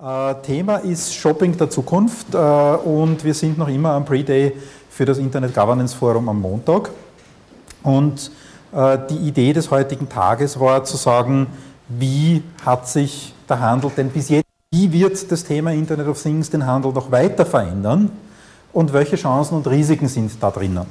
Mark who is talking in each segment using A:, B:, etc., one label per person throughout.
A: Äh, Thema ist Shopping der Zukunft äh, und wir sind noch immer am Pre-Day für das Internet Governance Forum am Montag. Und äh, die Idee des heutigen Tages war zu sagen, wie hat sich der Handel denn bis jetzt, wie wird das Thema Internet of Things den Handel noch weiter verändern und welche Chancen und Risiken sind da drinnen.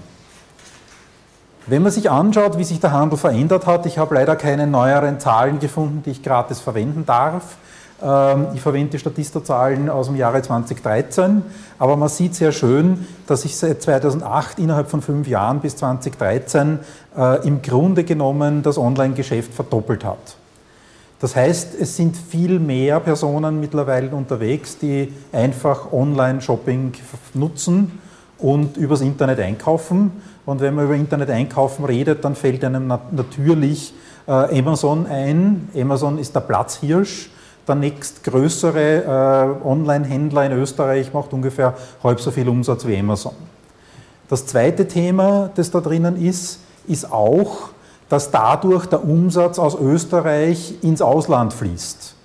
A: Wenn man sich anschaut, wie sich der Handel verändert hat, ich habe leider keine neueren Zahlen gefunden, die ich gratis verwenden darf, ähm, ich verwende die Statista-Zahlen aus dem Jahre 2013, aber man sieht sehr schön, dass sich seit 2008 innerhalb von fünf Jahren bis 2013 äh, im Grunde genommen das Online-Geschäft verdoppelt hat. Das heißt, es sind viel mehr Personen mittlerweile unterwegs, die einfach Online-Shopping nutzen und übers Internet einkaufen. Und wenn man über Internet einkaufen redet, dann fällt einem natürlich äh, Amazon ein. Amazon ist der Platzhirsch der nächstgrößere äh, Online-Händler in Österreich macht ungefähr halb so viel Umsatz wie Amazon. Das zweite Thema, das da drinnen ist, ist auch, dass dadurch der Umsatz aus Österreich ins Ausland fließt.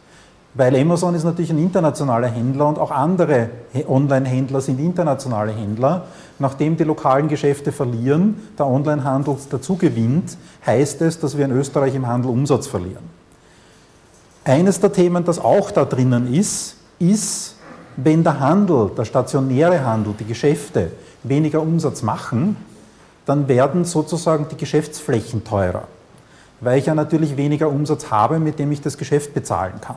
A: Weil Amazon ist natürlich ein internationaler Händler und auch andere Online-Händler sind internationale Händler. Nachdem die lokalen Geschäfte verlieren, der Online-Handel dazu gewinnt, heißt es, dass wir in Österreich im Handel Umsatz verlieren. Eines der Themen, das auch da drinnen ist, ist, wenn der Handel, der stationäre Handel, die Geschäfte weniger Umsatz machen, dann werden sozusagen die Geschäftsflächen teurer, weil ich ja natürlich weniger Umsatz habe, mit dem ich das Geschäft bezahlen kann.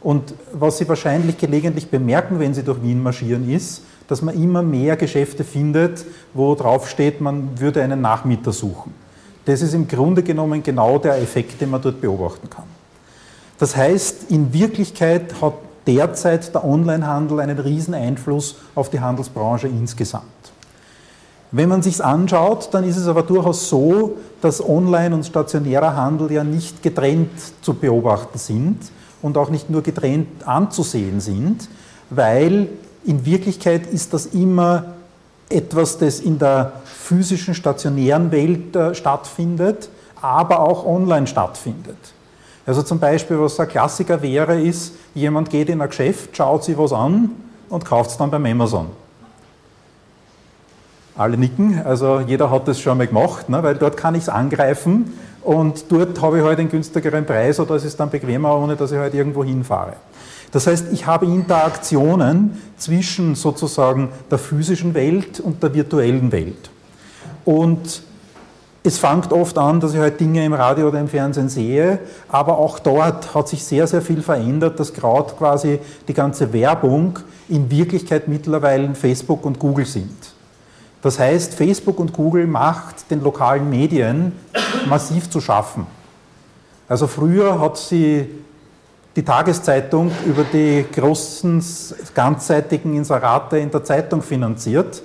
A: Und was Sie wahrscheinlich gelegentlich bemerken, wenn Sie durch Wien marschieren, ist, dass man immer mehr Geschäfte findet, wo drauf steht, man würde einen Nachmieter suchen. Das ist im Grunde genommen genau der Effekt, den man dort beobachten kann. Das heißt, in Wirklichkeit hat derzeit der Onlinehandel einen riesen Einfluss auf die Handelsbranche insgesamt. Wenn man sich anschaut, dann ist es aber durchaus so, dass Online- und stationärer Handel ja nicht getrennt zu beobachten sind und auch nicht nur getrennt anzusehen sind, weil in Wirklichkeit ist das immer etwas, das in der physischen stationären Welt äh, stattfindet, aber auch online stattfindet. Also zum Beispiel, was ein Klassiker wäre, ist, jemand geht in ein Geschäft, schaut sich was an und kauft es dann beim Amazon. Alle nicken, also jeder hat das schon mal gemacht, ne, weil dort kann ich es angreifen und dort habe ich halt einen günstigeren Preis oder es ist dann bequemer, ohne dass ich halt irgendwo hinfahre. Das heißt, ich habe Interaktionen zwischen sozusagen der physischen Welt und der virtuellen Welt. Und es fängt oft an, dass ich halt Dinge im Radio oder im Fernsehen sehe, aber auch dort hat sich sehr, sehr viel verändert, dass gerade quasi die ganze Werbung in Wirklichkeit mittlerweile Facebook und Google sind. Das heißt, Facebook und Google macht den lokalen Medien massiv zu schaffen. Also früher hat sie die Tageszeitung über die großen ganzseitigen Inserate in der Zeitung finanziert.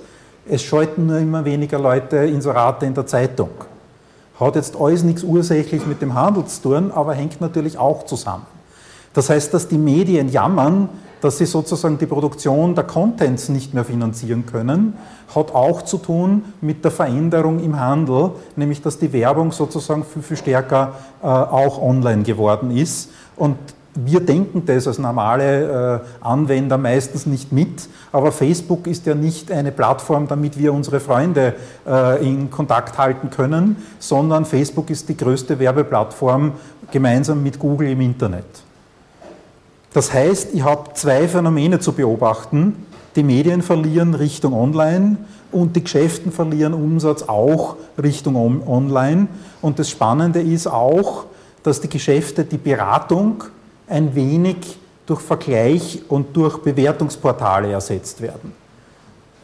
A: Es schalten nur immer weniger Leute Inserate in der Zeitung. Hat jetzt alles nichts ursächlich mit dem Handel zu tun, aber hängt natürlich auch zusammen. Das heißt, dass die Medien jammern, dass sie sozusagen die Produktion der Contents nicht mehr finanzieren können, hat auch zu tun mit der Veränderung im Handel, nämlich dass die Werbung sozusagen viel, viel stärker äh, auch online geworden ist. Und wir denken das als normale äh, Anwender meistens nicht mit, aber Facebook ist ja nicht eine Plattform, damit wir unsere Freunde äh, in Kontakt halten können, sondern Facebook ist die größte Werbeplattform gemeinsam mit Google im Internet. Das heißt, ich habe zwei Phänomene zu beobachten. Die Medien verlieren Richtung Online und die Geschäften verlieren Umsatz auch Richtung Online. Und das Spannende ist auch, dass die Geschäfte die Beratung ein wenig durch Vergleich und durch Bewertungsportale ersetzt werden.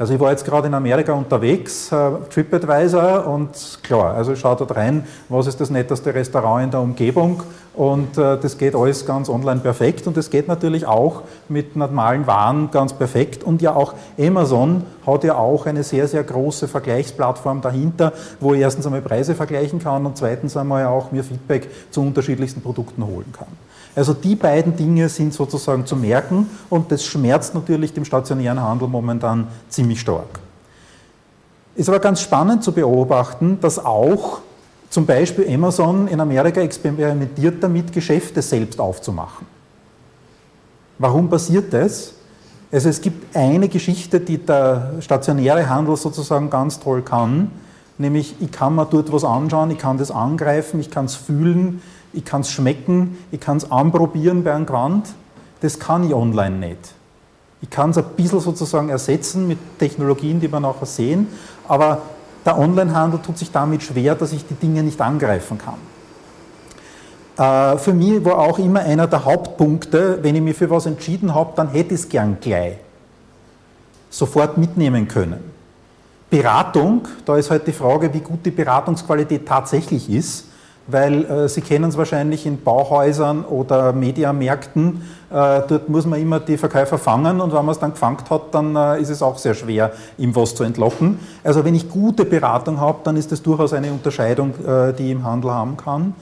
A: Also ich war jetzt gerade in Amerika unterwegs, äh, TripAdvisor und klar, also ich schaue dort rein, was ist das netteste Restaurant in der Umgebung und äh, das geht alles ganz online perfekt und das geht natürlich auch mit normalen Waren ganz perfekt und ja auch Amazon hat ja auch eine sehr, sehr große Vergleichsplattform dahinter, wo ich erstens einmal Preise vergleichen kann und zweitens einmal auch mir Feedback zu unterschiedlichsten Produkten holen kann. Also die beiden Dinge sind sozusagen zu merken und das schmerzt natürlich dem stationären Handel momentan ziemlich stark. Ist aber ganz spannend zu beobachten, dass auch zum Beispiel Amazon in Amerika experimentiert damit, Geschäfte selbst aufzumachen. Warum passiert das? Also es gibt eine Geschichte, die der stationäre Handel sozusagen ganz toll kann, nämlich ich kann mir dort was anschauen, ich kann das angreifen, ich kann es fühlen, ich kann es schmecken, ich kann es anprobieren bei einem Quant. Das kann ich online nicht. Ich kann es ein bisschen sozusagen ersetzen mit Technologien, die wir nachher sehen, aber der Onlinehandel tut sich damit schwer, dass ich die Dinge nicht angreifen kann. Äh, für mich war auch immer einer der Hauptpunkte, wenn ich mich für was entschieden habe, dann hätte ich es gern gleich. Sofort mitnehmen können. Beratung, da ist halt die Frage, wie gut die Beratungsqualität tatsächlich ist weil äh, Sie kennen es wahrscheinlich in Bauhäusern oder Mediamärkten, äh, dort muss man immer die Verkäufer fangen und wenn man es dann gefangen hat, dann äh, ist es auch sehr schwer, ihm was zu entlocken. Also wenn ich gute Beratung habe, dann ist das durchaus eine Unterscheidung, äh, die ich im Handel haben kann.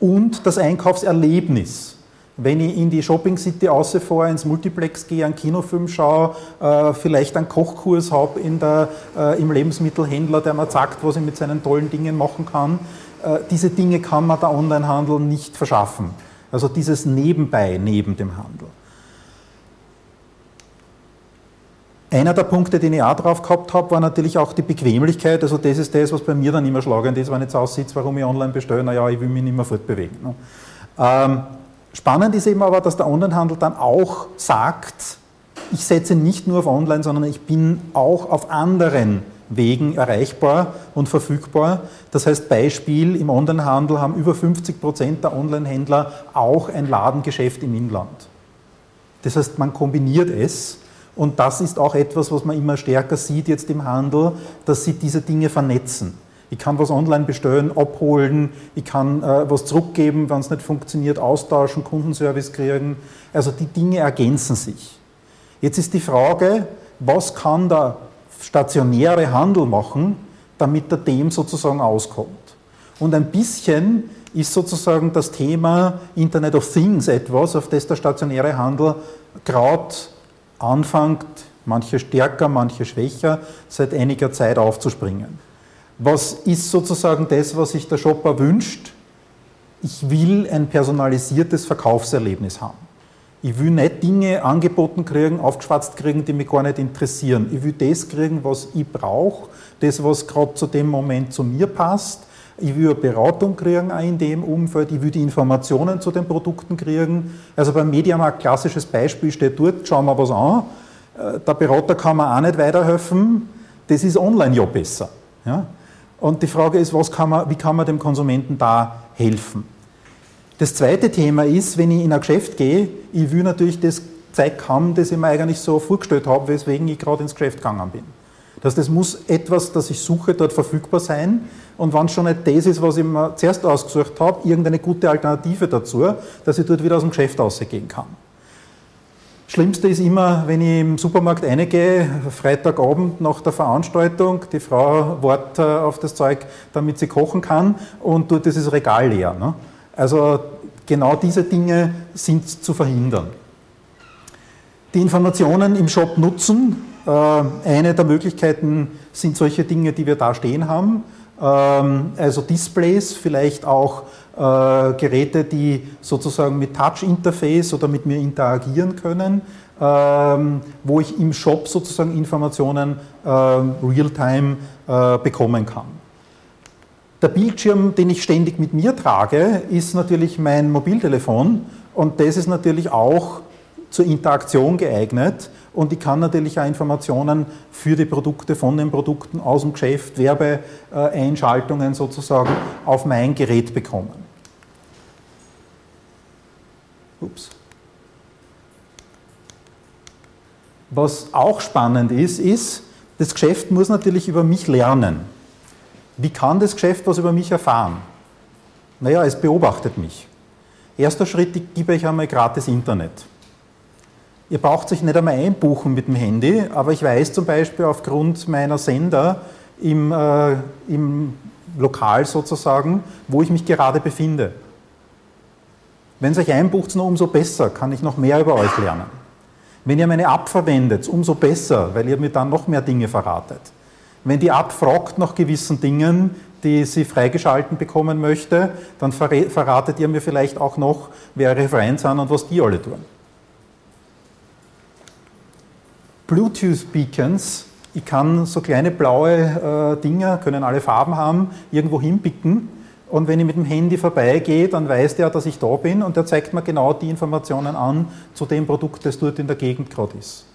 A: Und das Einkaufserlebnis. Wenn ich in die Shopping City rausfahre, ins Multiplex gehe, einen Kinofilm schaue, äh, vielleicht einen Kochkurs habe äh, im Lebensmittelhändler, der mir sagt, was ich mit seinen tollen Dingen machen kann, diese Dinge kann man der Onlinehandel nicht verschaffen. Also dieses Nebenbei neben dem Handel. Einer der Punkte, den ich auch drauf gehabt habe, war natürlich auch die Bequemlichkeit. Also das ist das, was bei mir dann immer schlagend ist, wenn ich jetzt aussitze, warum ich online bestelle. Naja, ich will mich nicht mehr fortbewegen. Ne? Ähm, spannend ist eben aber, dass der Onlinehandel dann auch sagt, ich setze nicht nur auf Online, sondern ich bin auch auf anderen Wegen erreichbar und verfügbar. Das heißt, Beispiel, im Onlinehandel haben über 50 Prozent der Onlinehändler auch ein Ladengeschäft im Inland. Das heißt, man kombiniert es und das ist auch etwas, was man immer stärker sieht jetzt im Handel, dass sie diese Dinge vernetzen. Ich kann was online bestellen, abholen, ich kann äh, was zurückgeben, wenn es nicht funktioniert, austauschen, Kundenservice kriegen. Also die Dinge ergänzen sich. Jetzt ist die Frage, was kann der stationäre Handel machen, damit er dem sozusagen auskommt. Und ein bisschen ist sozusagen das Thema Internet of Things etwas, auf das der stationäre Handel gerade anfängt, manche stärker, manche schwächer, seit einiger Zeit aufzuspringen. Was ist sozusagen das, was sich der Shopper wünscht? Ich will ein personalisiertes Verkaufserlebnis haben. Ich will nicht Dinge angeboten kriegen, aufgeschwatzt kriegen, die mich gar nicht interessieren. Ich will das kriegen, was ich brauche, das, was gerade zu dem Moment zu mir passt. Ich will eine Beratung kriegen auch in dem Umfeld. Ich will die Informationen zu den Produkten kriegen. Also beim Mediamarkt, klassisches Beispiel, steht dort, schauen wir was an. Äh, der Berater kann mir auch nicht weiterhelfen. Das ist online ja besser. Ja? Und die Frage ist, kann man, wie kann man dem Konsumenten da helfen? Das zweite Thema ist, wenn ich in ein Geschäft gehe, ich will natürlich das Zeug haben, das ich mir eigentlich so vorgestellt habe, weswegen ich gerade ins Geschäft gegangen bin. Das, das muss etwas, das ich suche, dort verfügbar sein. Und wenn es schon nicht das ist, was ich mir zuerst ausgesucht habe, irgendeine gute Alternative dazu, dass ich dort wieder aus dem Geschäft rausgehen kann. Schlimmste ist immer, wenn ich im Supermarkt reingehe, Freitagabend nach der Veranstaltung, die Frau wartet auf das Zeug, damit sie kochen kann und dort ist das Regal leer. Ne? Also genau diese Dinge sind zu verhindern. Die Informationen im Shop nutzen. Äh, eine der Möglichkeiten sind solche Dinge, die wir da stehen haben. Ähm, also Displays, vielleicht auch äh, Geräte, die sozusagen mit Touch-Interface oder mit mir interagieren können, ähm, wo ich im Shop sozusagen Informationen ähm, real-time äh, bekommen kann. Der Bildschirm, den ich ständig mit mir trage, ist natürlich mein Mobiltelefon und das ist natürlich auch zur Interaktion geeignet und ich kann natürlich auch Informationen für die Produkte, von den Produkten aus dem Geschäft, Werbeeinschaltungen sozusagen auf mein Gerät bekommen. Ups. Was auch spannend ist, ist, das Geschäft muss natürlich über mich lernen. Wie kann das Geschäft was über mich erfahren? Naja, es beobachtet mich. Erster Schritt, ich gebe euch einmal gratis Internet. Ihr braucht sich nicht einmal einbuchen mit dem Handy, aber ich weiß zum Beispiel aufgrund meiner Sender im, äh, im Lokal sozusagen, wo ich mich gerade befinde. Wenn es euch einbucht, noch umso besser, kann ich noch mehr über euch lernen. Wenn ihr meine App verwendet, umso besser, weil ihr mir dann noch mehr Dinge verratet. Wenn die App fragt nach gewissen Dingen, die sie freigeschalten bekommen möchte, dann verratet ihr mir vielleicht auch noch, wer ihre Freunde sind und was die alle tun. Bluetooth-Beacons, ich kann so kleine blaue äh, Dinger, können alle Farben haben, irgendwo hinpicken und wenn ich mit dem Handy vorbeigehe, dann weiß der, dass ich da bin und der zeigt mir genau die Informationen an zu dem Produkt, das dort in der Gegend gerade ist.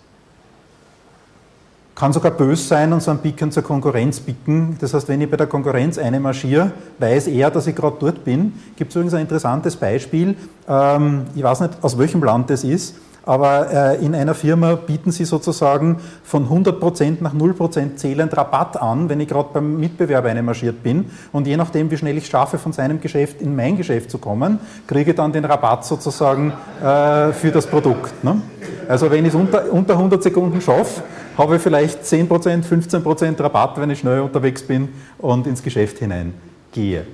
A: Kann sogar böse sein und so ein Beacon zur Konkurrenz bicken. Das heißt, wenn ich bei der Konkurrenz eine marschiere, weiß er, dass ich gerade dort bin. Gibt es übrigens ein interessantes Beispiel. Ähm, ich weiß nicht, aus welchem Land das ist aber äh, in einer Firma bieten sie sozusagen von 100% nach 0% zählend Rabatt an, wenn ich gerade beim Mitbewerber einmarschiert bin. Und je nachdem, wie schnell ich schaffe, von seinem Geschäft in mein Geschäft zu kommen, kriege ich dann den Rabatt sozusagen äh, für das Produkt. Ne? Also wenn ich es unter, unter 100 Sekunden schaffe, habe ich vielleicht 10%, 15% Rabatt, wenn ich schnell unterwegs bin und ins Geschäft hineingehe.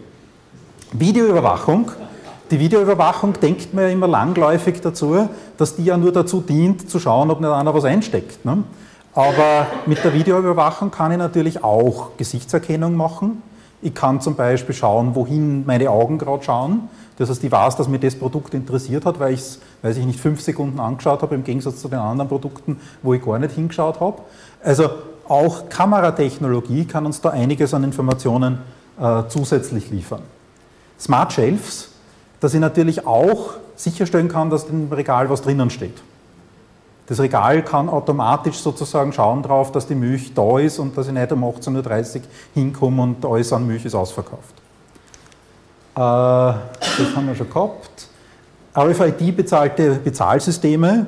A: Videoüberwachung die Videoüberwachung denkt man ja immer langläufig dazu, dass die ja nur dazu dient, zu schauen, ob nicht einer was einsteckt. Ne? Aber mit der Videoüberwachung kann ich natürlich auch Gesichtserkennung machen. Ich kann zum Beispiel schauen, wohin meine Augen gerade schauen. Das heißt, ich weiß, dass mir das Produkt interessiert hat, weil ich es, weiß ich nicht, fünf Sekunden angeschaut habe, im Gegensatz zu den anderen Produkten, wo ich gar nicht hingeschaut habe. Also auch Kameratechnologie kann uns da einiges an Informationen äh, zusätzlich liefern. Smart Shelves dass ich natürlich auch sicherstellen kann, dass im Regal was drinnen steht. Das Regal kann automatisch sozusagen schauen darauf, dass die Milch da ist und dass ich nicht um 18.30 Uhr hinkomme und alles an Milch ist ausverkauft. Äh, das haben wir schon gehabt. RFID-bezahlte Bezahlsysteme.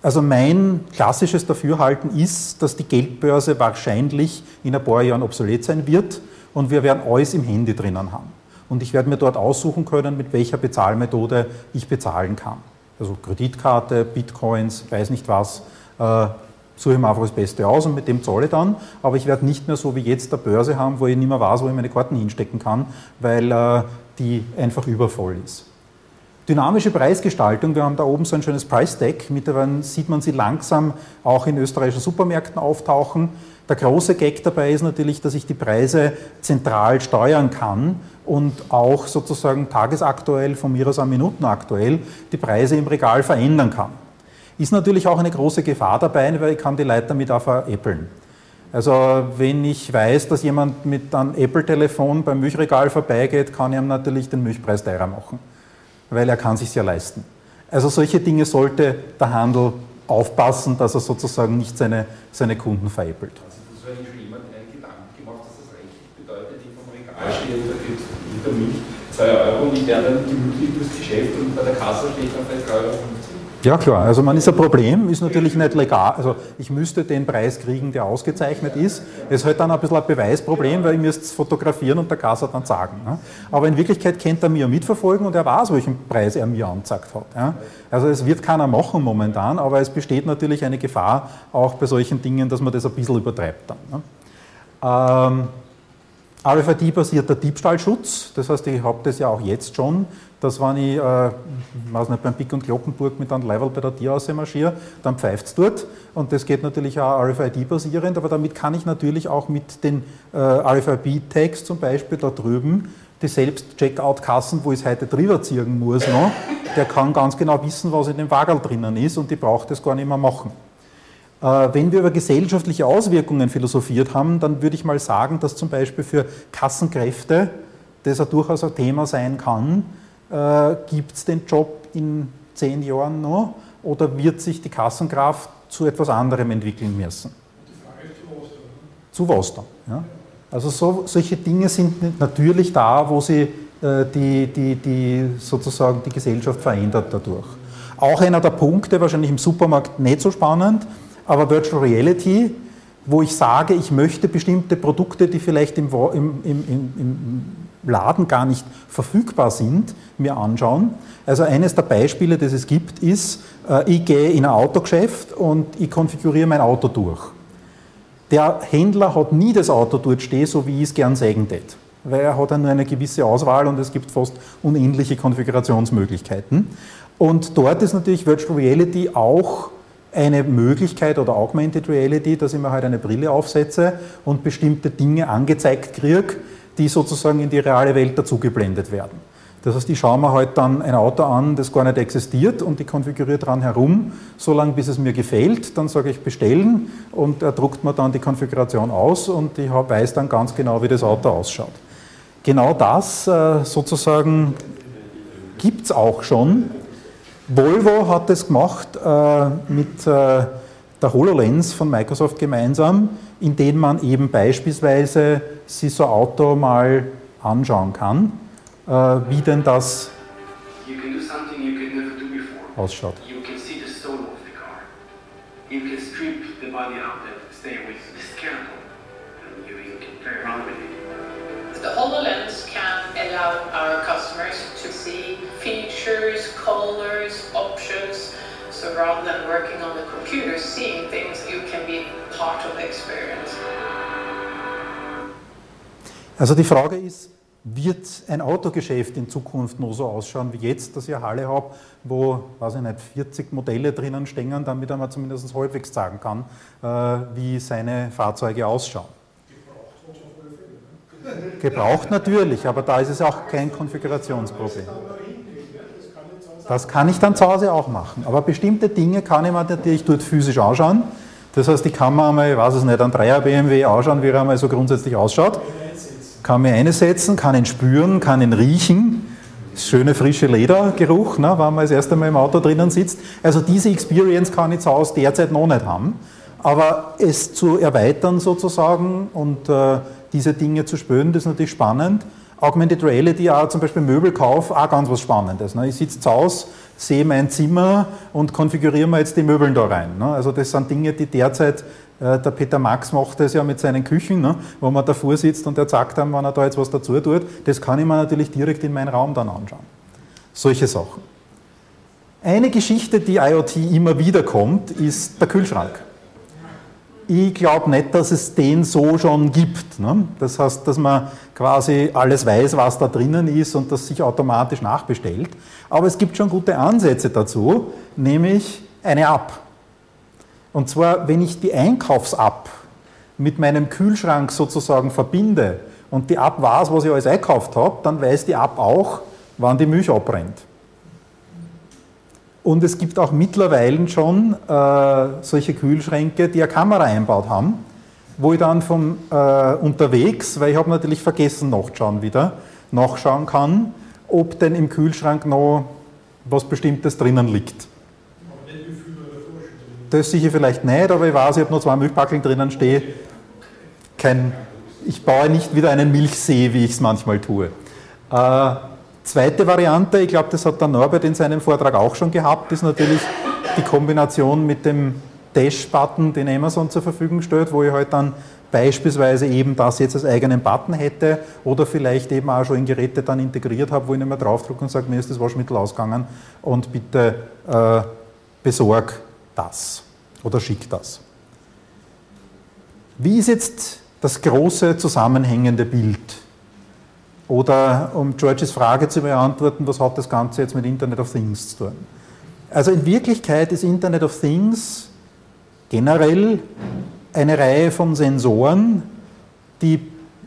A: Also mein klassisches Dafürhalten ist, dass die Geldbörse wahrscheinlich in ein paar Jahren obsolet sein wird und wir werden alles im Handy drinnen haben und ich werde mir dort aussuchen können, mit welcher Bezahlmethode ich bezahlen kann. Also Kreditkarte, Bitcoins, weiß nicht was, äh, suche ich mir einfach das Beste aus und mit dem zahle ich dann. Aber ich werde nicht mehr so wie jetzt der Börse haben, wo ich nicht mehr weiß, wo ich meine Karten hinstecken kann, weil äh, die einfach übervoll ist. Dynamische Preisgestaltung, wir haben da oben so ein schönes Price Deck, mittlerweile sieht man sie langsam auch in österreichischen Supermärkten auftauchen. Der große Gag dabei ist natürlich, dass ich die Preise zentral steuern kann und auch sozusagen tagesaktuell, von mir aus an minutenaktuell, die Preise im Regal verändern kann. Ist natürlich auch eine große Gefahr dabei, weil ich kann die Leute damit auch veräppeln. Also wenn ich weiß, dass jemand mit einem Apple-Telefon beim Milchregal vorbeigeht, kann ich ihm natürlich den Milchpreis teurer machen, weil er kann sich ja leisten. Also solche Dinge sollte der Handel aufpassen, dass er sozusagen nicht seine, seine Kunden veräppelt. Also das war schon jemand einen Gedanken gemacht, dass das rechtlich bedeutet, die vom Regal stehen Liter Milch 2 Euro und ich werde dann gemütlich durchs Geschäft und bei der Kasse steht dann vielleicht 3,50 Euro. Ja klar, also man ist ein Problem, ist natürlich nicht legal, also ich müsste den Preis kriegen, der ausgezeichnet ist. Es ist halt dann ein bisschen ein Beweisproblem, weil ich müsste es fotografieren und der Kasser dann sagen. Ne? Aber in Wirklichkeit kennt er mir mitverfolgen und er weiß, welchen Preis er mir angezeigt hat. Ja? Also es wird keiner machen momentan, aber es besteht natürlich eine Gefahr auch bei solchen Dingen, dass man das ein bisschen übertreibt dann. Ne? Ähm, RFID-basierter Diebstahlschutz, das heißt, ich habe das ja auch jetzt schon, dass wenn ich, äh, weiß nicht, beim Pick und Kloppenburg mit einem Level bei der Tierhause marschiere, dann pfeift es dort und das geht natürlich auch RFID-basierend, aber damit kann ich natürlich auch mit den äh, RFID-Tags zum Beispiel da drüben die Selbst-Checkout-Kassen, wo ich es heute drüber ziehen muss, noch, der kann ganz genau wissen, was in dem Wagel drinnen ist und die braucht das gar nicht mehr machen. Äh, wenn wir über gesellschaftliche Auswirkungen philosophiert haben, dann würde ich mal sagen, dass zum Beispiel für Kassenkräfte das ja durchaus ein Thema sein kann. Äh, Gibt es den Job in zehn Jahren noch oder wird sich die Kassenkraft zu etwas anderem entwickeln müssen? Zu was dann? Ja? Also so, solche Dinge sind natürlich da, wo sie äh, die, die, die sozusagen die Gesellschaft verändert dadurch. Auch einer der Punkte, wahrscheinlich im Supermarkt nicht so spannend, aber Virtual Reality, wo ich sage, ich möchte bestimmte Produkte, die vielleicht im, im, im, im Laden gar nicht verfügbar sind, mir anschauen. Also eines der Beispiele, das es gibt, ist, äh, ich gehe in ein Autogeschäft und ich konfiguriere mein Auto durch. Der Händler hat nie das Auto dort stehen, so wie ich es gern sägen tät, weil er hat nur eine gewisse Auswahl und es gibt fast unendliche Konfigurationsmöglichkeiten. Und dort ist natürlich Virtual Reality auch eine Möglichkeit oder Augmented Reality, dass ich mir halt eine Brille aufsetze und bestimmte Dinge angezeigt kriege, die sozusagen in die reale Welt dazugeblendet werden. Das heißt, ich schaue mir halt dann ein Auto an, das gar nicht existiert und ich konfiguriere dran herum, solange bis es mir gefällt. Dann sage ich bestellen und er druckt mir dann die Konfiguration aus und ich weiß dann ganz genau, wie das Auto ausschaut. Genau das äh, sozusagen gibt es auch schon. Volvo hat es gemacht äh, mit äh, der HoloLens von Microsoft gemeinsam, indem man eben beispielsweise sich so ein Auto mal anschauen kann äh, wie denn das ausschaut.
B: The HoloLens can allow our customers to see features, colors, options. So rather than working on the computer, seeing things, you can be part of the experience.
A: Also die Frage ist, wird ein Autogeschäft in Zukunft nur so ausschauen wie jetzt, dass ich eine Halle habe, wo, weiß ich nicht, 40 Modelle drinnen stehen, damit man zumindest halbwegs sagen kann, äh, wie seine Fahrzeuge ausschauen. Gebraucht natürlich, aber da ist es auch kein Konfigurationsproblem. Das kann ich dann zu Hause auch machen. Aber bestimmte Dinge kann ich mir natürlich dort physisch anschauen. Das heißt, ich kann mir einmal, ich weiß es nicht, ein 3er BMW anschauen, wie er einmal so grundsätzlich ausschaut kann mich einsetzen, kann ihn spüren, kann ihn riechen. Schöne frische Ledergeruch, ne, wenn man das erste Mal im Auto drinnen sitzt. Also diese Experience kann ich zu Hause derzeit noch nicht haben. Aber es zu erweitern sozusagen und äh, diese Dinge zu spüren, das ist natürlich spannend. Augmented Reality, auch zum Beispiel Möbelkauf, auch ganz was Spannendes. Ne? Ich sitze zu Hause, sehe mein Zimmer und konfiguriere mir jetzt die Möbeln da rein. Ne? Also das sind Dinge, die derzeit äh, der Peter Max macht das ja mit seinen Küchen, ne, wo man davor sitzt und er sagt dann, wenn er da jetzt was dazu tut, das kann ich mir natürlich direkt in meinen Raum dann anschauen. Solche Sachen. Eine Geschichte, die IoT immer wieder kommt, ist der Kühlschrank. Ich glaube nicht, dass es den so schon gibt. Ne? Das heißt, dass man quasi alles weiß, was da drinnen ist und das sich automatisch nachbestellt. Aber es gibt schon gute Ansätze dazu, nämlich eine App. Und zwar, wenn ich die Einkaufs-App mit meinem Kühlschrank sozusagen verbinde und die App weiß, was ich alles einkauft habe, dann weiß die App auch, wann die Milch abbrennt. Und es gibt auch mittlerweile schon äh, solche Kühlschränke, die eine Kamera einbaut haben, wo ich dann vom äh, unterwegs, weil ich habe natürlich vergessen nachschauen wieder, nachschauen kann, ob denn im Kühlschrank noch was Bestimmtes drinnen liegt. Das sicher vielleicht nicht, aber ich weiß, ich habe noch zwei Milchbackeln drinnen stehen. Kein, ich baue nicht wieder einen Milchsee, wie ich es manchmal tue. Äh, zweite Variante, ich glaube, das hat der Norbert in seinem Vortrag auch schon gehabt, ist natürlich die Kombination mit dem Dash-Button, den Amazon zur Verfügung stellt, wo ich halt dann beispielsweise eben das jetzt als eigenen Button hätte oder vielleicht eben auch schon in Geräte dann integriert habe, wo ich nicht mehr draufdrücke und sage, mir ist das Waschmittel ausgegangen und bitte äh, besorg das oder schickt das. Wie ist jetzt das große zusammenhängende Bild? Oder um Georges Frage zu beantworten, was hat das Ganze jetzt mit Internet of Things zu tun? Also in Wirklichkeit ist Internet of Things generell eine Reihe von Sensoren, die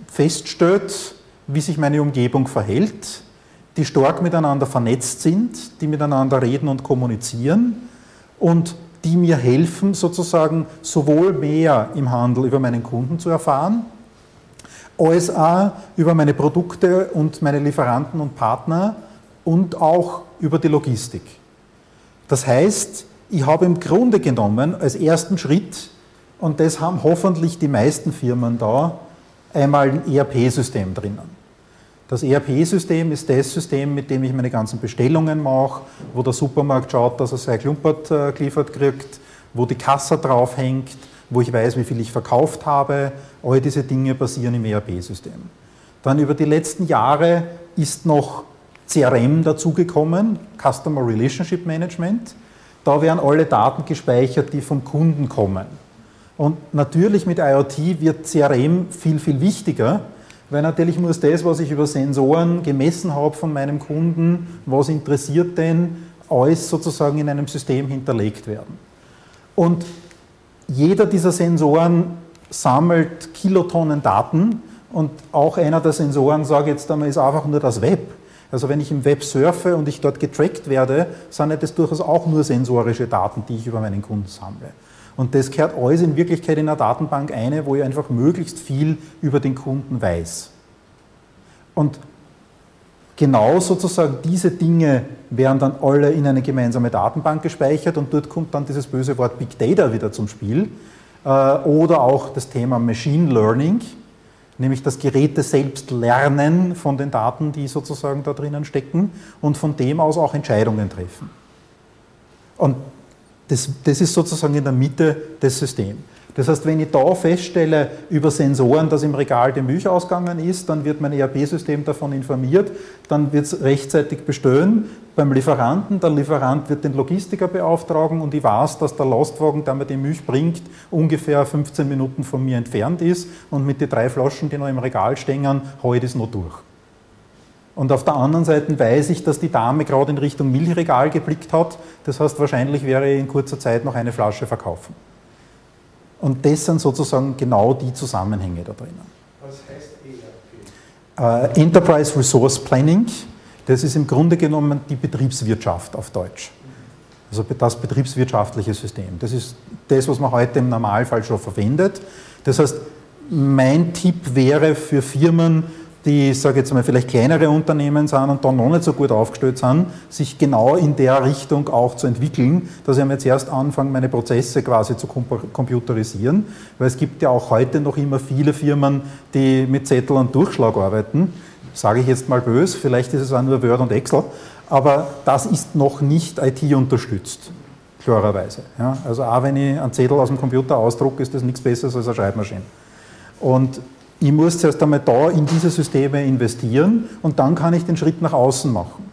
A: feststellt, wie sich meine Umgebung verhält, die stark miteinander vernetzt sind, die miteinander reden und kommunizieren und die mir helfen, sozusagen sowohl mehr im Handel über meinen Kunden zu erfahren, auch über meine Produkte und meine Lieferanten und Partner und auch über die Logistik. Das heißt, ich habe im Grunde genommen als ersten Schritt, und das haben hoffentlich die meisten Firmen da, einmal ein ERP-System drinnen. Das ERP-System ist das System, mit dem ich meine ganzen Bestellungen mache, wo der Supermarkt schaut, dass er sein Klumpert äh, geliefert kriegt, wo die Kasse draufhängt, wo ich weiß, wie viel ich verkauft habe. All diese Dinge basieren im ERP-System. Dann über die letzten Jahre ist noch CRM dazugekommen, Customer Relationship Management. Da werden alle Daten gespeichert, die vom Kunden kommen. Und natürlich mit IoT wird CRM viel, viel wichtiger, weil natürlich muss das, was ich über Sensoren gemessen habe von meinem Kunden, was interessiert denn, alles sozusagen in einem System hinterlegt werden. Und jeder dieser Sensoren sammelt Kilotonnen Daten und auch einer der Sensoren, sage jetzt einmal, ist einfach nur das Web. Also wenn ich im Web surfe und ich dort getrackt werde, sind das durchaus auch nur sensorische Daten, die ich über meinen Kunden sammle. Und das gehört alles in Wirklichkeit in einer Datenbank eine, wo ich einfach möglichst viel über den Kunden weiß. Und genau sozusagen diese Dinge werden dann alle in eine gemeinsame Datenbank gespeichert und dort kommt dann dieses böse Wort Big Data wieder zum Spiel. Äh, oder auch das Thema Machine Learning, nämlich das Geräte selbst lernen von den Daten, die sozusagen da drinnen stecken und von dem aus auch Entscheidungen treffen. Und das, das ist sozusagen in der Mitte des Systems. Das heißt, wenn ich da feststelle über Sensoren, dass im Regal die Milch ausgegangen ist, dann wird mein ERP-System davon informiert, dann wird es rechtzeitig bestellen beim Lieferanten. Der Lieferant wird den Logistiker beauftragen und ich weiß, dass der Lastwagen, der mir die Milch bringt, ungefähr 15 Minuten von mir entfernt ist und mit den drei Flaschen, die noch im Regal stehen, haue ich das noch durch. Und auf der anderen Seite weiß ich, dass die Dame gerade in Richtung Milchregal geblickt hat. Das heißt, wahrscheinlich wäre ich in kurzer Zeit noch eine Flasche verkaufen. Und das sind sozusagen genau die Zusammenhänge da drinnen. Was heißt ERP? Äh, Enterprise Resource Planning. Das ist im Grunde genommen die Betriebswirtschaft auf Deutsch. Also das betriebswirtschaftliche System. Das ist das, was man heute im Normalfall schon verwendet. Das heißt, mein Tipp wäre für Firmen, die, sage jetzt mal, vielleicht kleinere Unternehmen sind und da noch nicht so gut aufgestellt sind, sich genau in der Richtung auch zu entwickeln, dass ich jetzt erst anfange, meine Prozesse quasi zu computerisieren, weil es gibt ja auch heute noch immer viele Firmen, die mit Zettel und Durchschlag arbeiten, sage ich jetzt mal böse, vielleicht ist es auch nur Word und Excel, aber das ist noch nicht IT unterstützt, klarerweise. Ja, also auch wenn ich einen Zettel aus dem Computer ausdrucke, ist das nichts Besseres als eine Schreibmaschine. Und ich muss zuerst einmal da in diese Systeme investieren und dann kann ich den Schritt nach außen machen.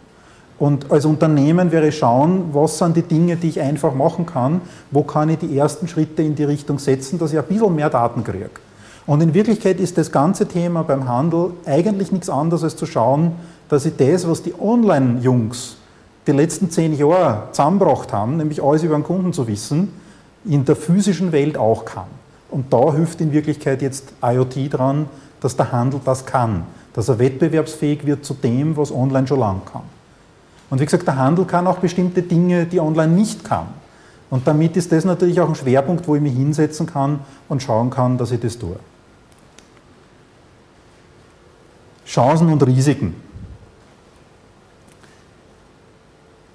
A: Und als Unternehmen wäre schauen, was sind die Dinge, die ich einfach machen kann, wo kann ich die ersten Schritte in die Richtung setzen, dass ich ein bisschen mehr Daten kriege. Und in Wirklichkeit ist das ganze Thema beim Handel eigentlich nichts anderes als zu schauen, dass ich das, was die Online-Jungs die letzten zehn Jahre zusammengebracht haben, nämlich alles über den Kunden zu wissen, in der physischen Welt auch kann. Und da hilft in Wirklichkeit jetzt IoT dran, dass der Handel das kann, dass er wettbewerbsfähig wird zu dem, was online schon lang kann. Und wie gesagt, der Handel kann auch bestimmte Dinge, die online nicht kann. Und damit ist das natürlich auch ein Schwerpunkt, wo ich mich hinsetzen kann und schauen kann, dass ich das tue. Chancen und Risiken.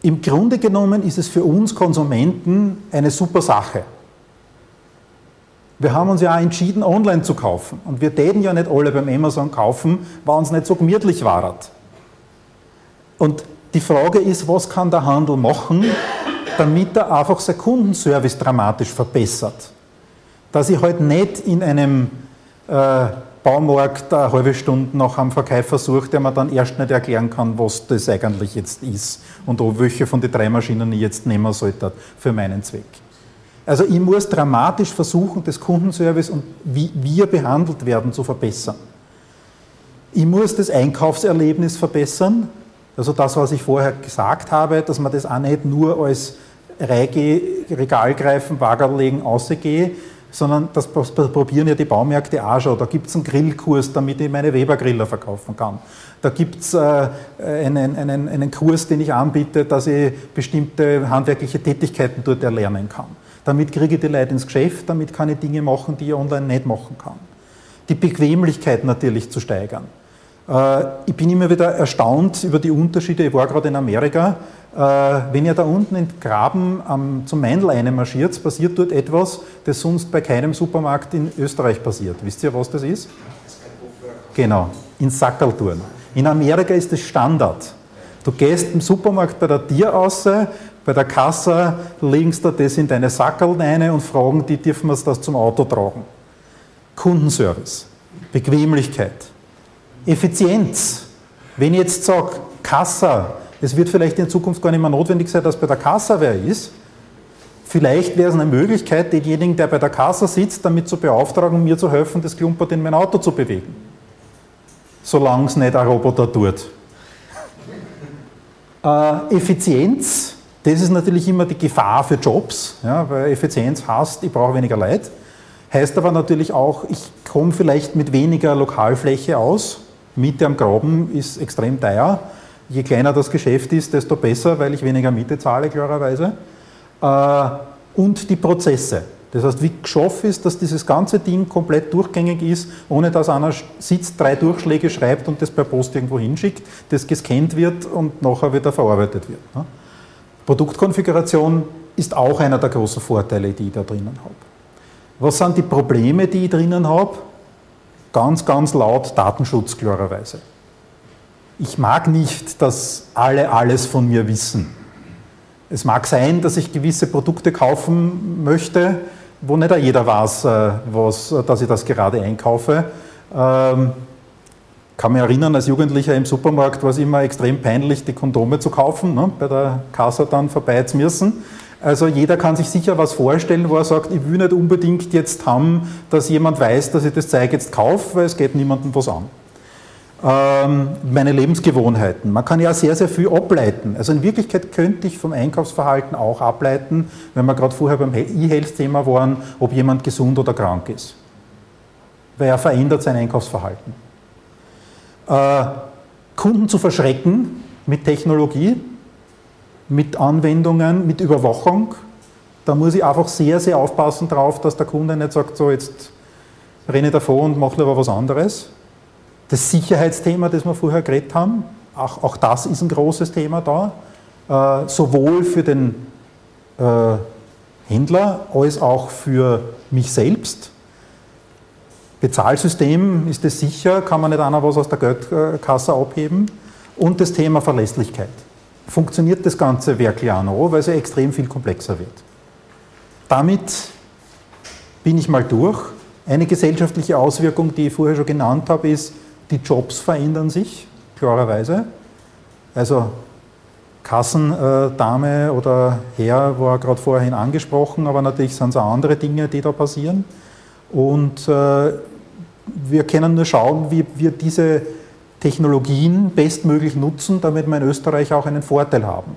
A: Im Grunde genommen ist es für uns Konsumenten eine super Sache. Wir haben uns ja auch entschieden, online zu kaufen. Und wir täten ja nicht alle beim Amazon kaufen, weil uns nicht so gemütlich war. Und die Frage ist, was kann der Handel machen, damit er einfach seinen Kundenservice dramatisch verbessert? Dass ich halt nicht in einem äh, Baumarkt eine halbe Stunde nach einem Verkauf versucht, der mir dann erst nicht erklären kann, was das eigentlich jetzt ist und welche von den drei Maschinen ich jetzt nehmen sollte für meinen Zweck. Also ich muss dramatisch versuchen, das Kundenservice und wie wir behandelt werden zu verbessern. Ich muss das Einkaufserlebnis verbessern, also das, was ich vorher gesagt habe, dass man das auch nicht nur als Reige, Regal greifen, Wagerl legen, ausgehe, sondern das probieren ja die Baumärkte auch schon. Da gibt es einen Grillkurs, damit ich meine Weber-Griller verkaufen kann. Da gibt es äh, einen, einen, einen Kurs, den ich anbiete, dass ich bestimmte handwerkliche Tätigkeiten dort erlernen kann. Damit kriege ich die Leute ins Geschäft, damit kann ich Dinge machen, die ich online nicht machen kann. Die Bequemlichkeit natürlich zu steigern. Äh, ich bin immer wieder erstaunt über die Unterschiede. Ich war gerade in Amerika. Äh, wenn ihr da unten in Graben zum Meindl einmarschiert, passiert dort etwas, das sonst bei keinem Supermarkt in Österreich passiert. Wisst ihr, was das ist? Genau, in Sackerltouren. In Amerika ist das Standard. Du gehst im Supermarkt bei der Tier aus, bei der Kasse legen sie das in deine Sackerl rein und fragen die, dürfen wir das zum Auto tragen. Kundenservice, Bequemlichkeit, Effizienz. Wenn ich jetzt sage, Kassa, es wird vielleicht in Zukunft gar nicht mehr notwendig sein, dass bei der Kassa wer ist. Vielleicht wäre es eine Möglichkeit, denjenigen, der bei der Kassa sitzt, damit zu beauftragen, mir zu helfen, das Klumpert in mein Auto zu bewegen. Solange es nicht ein Roboter tut. Äh, Effizienz, Das ist natürlich immer die Gefahr für Jobs, ja, weil Effizienz heißt, ich brauche weniger Leute. Heißt aber natürlich auch, ich komme vielleicht mit weniger Lokalfläche aus. Miete am Graben ist extrem teuer. Je kleiner das Geschäft ist, desto besser, weil ich weniger Miete zahle, klarerweise. Äh, und die Prozesse. Das heißt, wie geschaffen ist, dass dieses ganze Ding komplett durchgängig ist, ohne dass einer sitzt, drei Durchschläge schreibt und das per Post irgendwo hinschickt, das gescannt wird und nachher wieder verarbeitet wird. Produktkonfiguration ist auch einer der großen Vorteile, die ich da drinnen habe. Was sind die Probleme, die ich drinnen habe? Ganz, ganz laut Datenschutz klarerweise. Ich mag nicht, dass alle alles von mir wissen. Es mag sein, dass ich gewisse Produkte kaufen möchte, wo nicht jeder weiß, äh, was, dass ich das gerade einkaufe. Ähm, kann mich erinnern, als Jugendlicher im Supermarkt war es immer extrem peinlich, die Kondome zu kaufen, ne, bei der Kasse dann vorbei zu müssen. Also jeder kann sich sicher was vorstellen, wo er sagt, ich will nicht unbedingt jetzt haben, dass jemand weiß, dass ich das Zeug jetzt kaufe, weil es geht niemandem was an. Ähm, meine Lebensgewohnheiten. Man kann ja sehr, sehr viel ableiten. Also in Wirklichkeit könnte ich vom Einkaufsverhalten auch ableiten, wenn wir gerade vorher beim E-Health-Thema waren, ob jemand gesund oder krank ist. Weil er verändert sein Einkaufsverhalten. Äh, Kunden zu verschrecken mit Technologie, mit Anwendungen, mit Überwachung. Da muss ich einfach sehr, sehr aufpassen darauf, dass der Kunde nicht sagt, so jetzt renne davor und mache lieber was anderes. Das Sicherheitsthema, das wir vorher geredet haben, auch, auch das ist ein großes Thema da, äh, sowohl für den äh, Händler als auch für mich selbst. Bezahlsystem, ist es sicher, kann man nicht einer was aus der Geldkasse abheben. Und das Thema Verlässlichkeit funktioniert das ganze Werk ja noch, weil es ja extrem viel komplexer wird. Damit bin ich mal durch. Eine gesellschaftliche Auswirkung, die ich vorher schon genannt habe, ist, die Jobs verändern sich, klarerweise. Also Kassendame oder Herr war gerade vorhin angesprochen, aber natürlich sind es auch andere Dinge, die da passieren. Und äh, wir können nur schauen, wie wir diese Technologien bestmöglich nutzen, damit wir in Österreich auch einen Vorteil haben.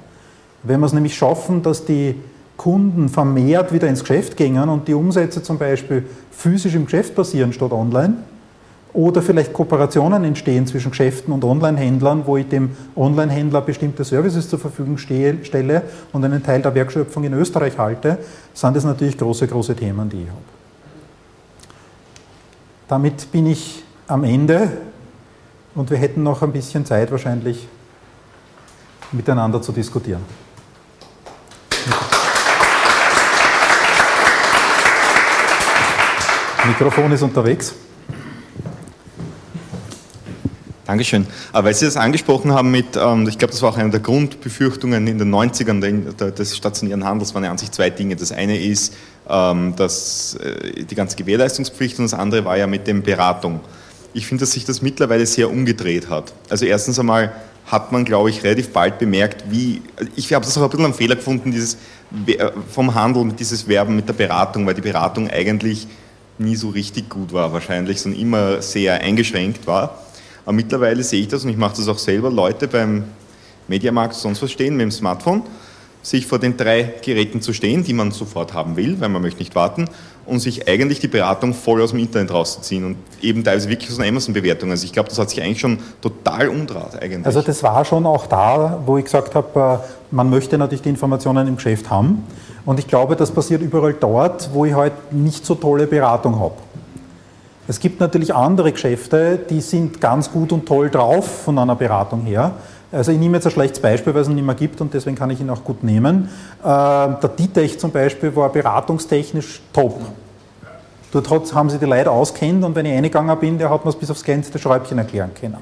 A: Wenn wir es nämlich schaffen, dass die Kunden vermehrt wieder ins Geschäft gehen und die Umsätze zum Beispiel physisch im Geschäft passieren statt online, oder vielleicht Kooperationen entstehen zwischen Geschäften und Online-Händlern, wo ich dem Online-Händler bestimmte Services zur Verfügung stelle und einen Teil der Werkschöpfung in Österreich halte, sind das natürlich große, große Themen, die ich habe. Damit bin ich am Ende und wir hätten noch ein bisschen Zeit wahrscheinlich miteinander zu diskutieren. Mikrofon ist unterwegs.
C: Dankeschön. Aber weil Sie das angesprochen haben mit, ähm, ich glaube, das war auch eine der Grundbefürchtungen in den 90ern des stationären Handels, waren ja an sich zwei Dinge. Das eine ist ähm, dass, äh, die ganze Gewährleistungspflicht und das andere war ja mit dem Beratung ich finde, dass sich das mittlerweile sehr umgedreht hat. Also erstens einmal hat man, glaube ich, relativ bald bemerkt, wie, ich habe das auch ein bisschen einen Fehler gefunden, dieses äh, vom Handel, dieses Werben mit der Beratung, weil die Beratung eigentlich nie so richtig gut war wahrscheinlich, sondern immer sehr eingeschränkt war. Aber mittlerweile sehe ich das und ich mache das auch selber, Leute beim Mediamarkt sonst was stehen mit dem Smartphone, sich vor den drei Geräten zu stehen, die man sofort haben will, weil man möchte nicht warten und sich eigentlich die Beratung voll aus dem Internet rauszuziehen und eben teilweise wirklich aus einer Amazon-Bewertung. Also ich glaube, das hat sich eigentlich schon total umdraht eigentlich.
A: Also das war schon auch da, wo ich gesagt habe, äh, man möchte natürlich die Informationen im Geschäft haben und ich glaube, das passiert überall dort, wo ich halt nicht so tolle Beratung habe. Es gibt natürlich andere Geschäfte, die sind ganz gut und toll drauf von einer Beratung her. Also ich nehme jetzt ein schlechtes Beispiel, weil es ihn nicht mehr gibt und deswegen kann ich ihn auch gut nehmen. Äh, der Ditech zum Beispiel war beratungstechnisch top. Dort haben sie die Leute auskennt und wenn ich reingegangen bin, der hat mir es bis aufs kleinste Schräubchen erklären können.